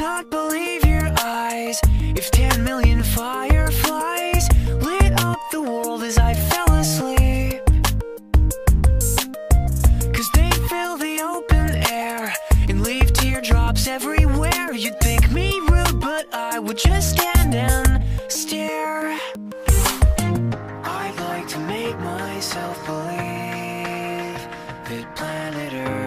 not believe your eyes. If 10 million fireflies Lit up the world as I fell asleep. Cause they fill the open air And leave teardrops everywhere. You'd think me rude but I would just stand and stare. I'd like to make myself believe That planet Earth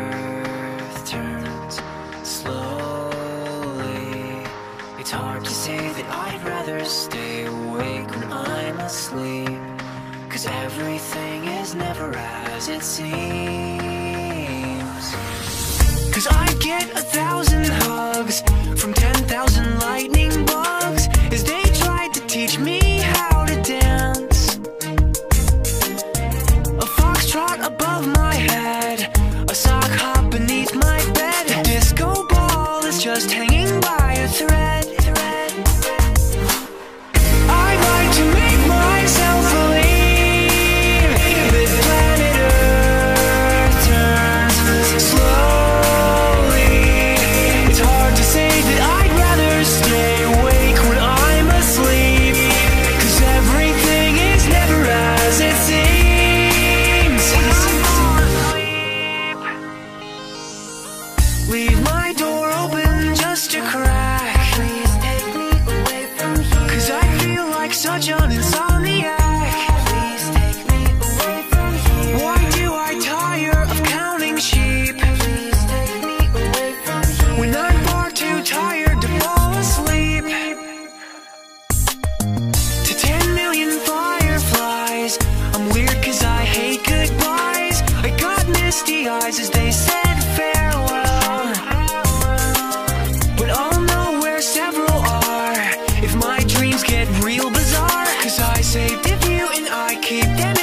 say that I'd rather stay awake when I'm asleep. Cause everything is never as it seems. Cause I get a thousand hugs eyes as they said farewell. But oh I'll know where several are. If my dreams get real bizarre Cause I saved a few and I keep them